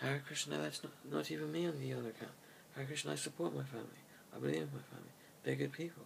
Hare Krishna, that's not, not even me on the other account. Hare Krishna, I support my family. I believe in my family. They're good people.